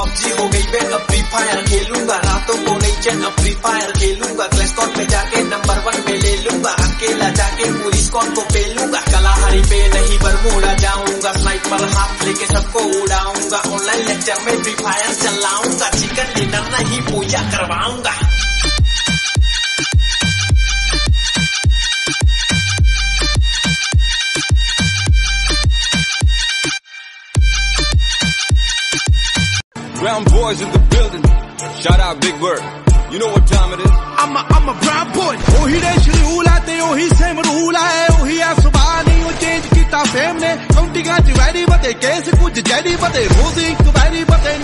PUBG हो गई बे अब फ्री फायर खेलूँगा। रातों को नहीं चैन अब फ्री फायर खेलूँगा क्लैश पे जाके नंबर वन पे ले लूँगा। अकेला जाके पुलिस कॉन को पेलूँगा। कलाहारी पे नहीं, बरमूड़ा जाऊँगा। स्नाइपर हाथ लेके सबको उड़ाऊँगा। ऑनलाइन लेक्चर में फ्री फायर चलाऊँगा। चिकन डिनर नहीं, puja करवाऊँगा। Brown boys in the building. Shout out Big Bird. You know what time it is? I'm a, I'm a brown boy. ਉਹੀ ਦੇ ਸ਼ਡਿਊਲ ਆ ਤੇ ਉਹੀ ਸੇਮ ਰੂਲ ਆ ਉਹੀ ਆ ਸੁਭਾ ਨਹੀਂ ਉਹ ਚੇਂਜ ਕੀਤਾ ਫੇਮ ਨੇ ਕਾਉਂਟਿੰਗਾਂ ਚ ਵੈਰੀ ਬਤੇ ਕੇਸ ਕੁਝ ਜੈਡੀ ਬਤੇ ਰੋਜ਼ ਇੱਕ ਵੈਰੀ ਬਤੇ